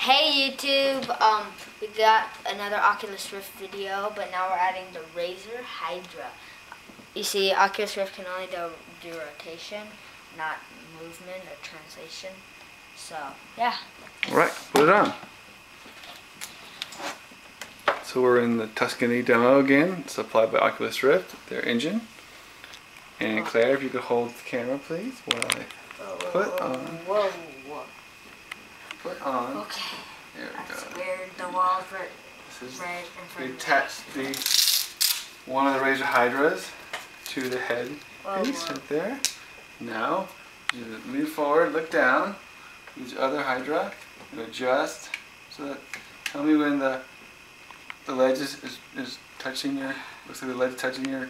Hey YouTube, um, we got another Oculus Rift video, but now we're adding the Razer Hydra. You see, Oculus Rift can only do, do rotation, not movement or translation. So, yeah. Alright, put it on. So we're in the Tuscany demo again, supplied by Oculus Rift, their engine. And Claire, if you could hold the camera please, while I put on, Whoa, whoa. Put on. Okay. There we That's go. weird. The walls were This is, red in front we attached the, one of the Razer Hydras to the head Whoa, piece whoa. right there. Now, you lean forward, look down, use your other Hydra, and adjust. So that, tell me when the the ledge is, is, is touching your, looks like the ledge touching your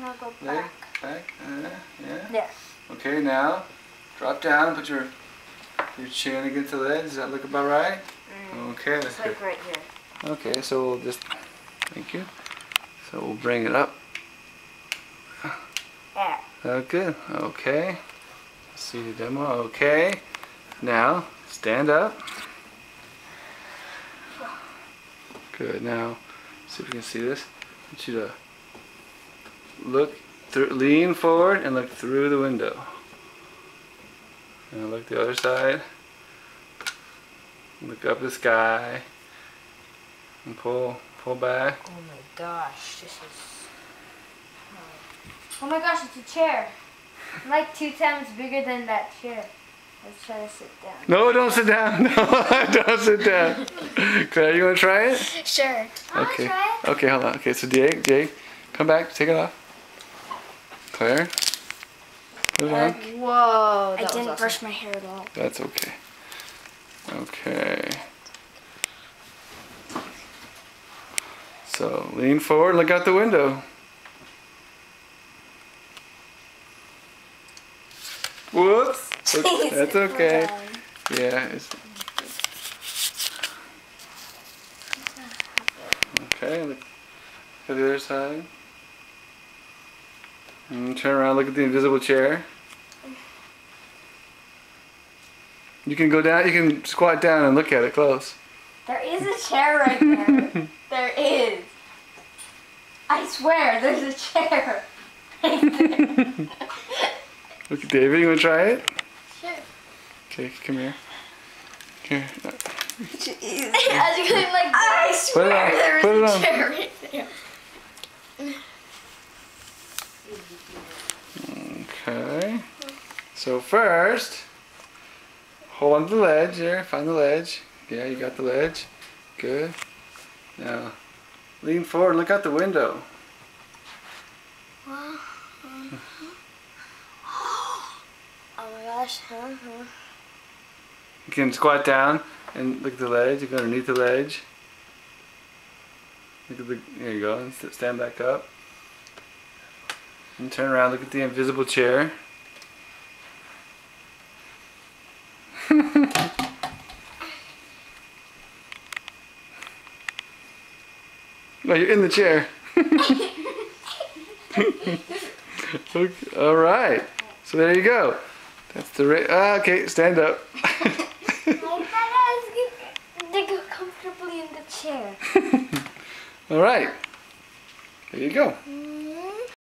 Now go leg, back. back, uh, yeah. There. Okay, now, drop down, put your your chin against the ledge, does that look about right? Mm. Okay, that's It's good. like right here. Okay, so we'll just, thank you. So we'll bring it up. There. Oh, good. Okay. See the demo. Okay. Now, stand up. Good. Now, see if we can see this. I want you to look through, lean forward and look through the window. And look the other side. Look up the sky. And pull, pull back. Oh my gosh, this is. Oh my gosh, it's a chair. I'm like two times bigger than that chair. Let's try to sit down. No, don't sit down. No, don't sit down. Claire, you want to try it? Sure. I'll Okay. try it. Okay, hold on. Okay, so Jake, Jake, come back. Take it off. Claire, put it on. Whoa, I that was didn't awesome. brush my hair at all. That's okay. Okay. So lean forward. Look out the window. Whoops. That's okay. Yeah. It's... Okay. Look at the other side. And turn around. Look at the invisible chair. You can go down. You can squat down and look at it close. There is a chair right there. there is. I swear, there's a chair. Look David. You want to try it? Sure. Okay, come here. Here. As you can like, I swear, there is Put it a chair right there. Okay. So first, hold on to the ledge there. Find the ledge. Yeah, you got the ledge. Good. Now, lean forward. Look out the window. Uh-huh. Oh my gosh. Huh? huh. You can squat down and look at the ledge. You go underneath the ledge. Look at the. There you go. And stand back up. And turn around. Look at the invisible chair. No, you're in the chair. okay, all right. So there you go. That's the ra- ah, okay. Stand up. I thought I was gonna to go comfortably in the chair. all right. There you go.